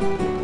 Bye.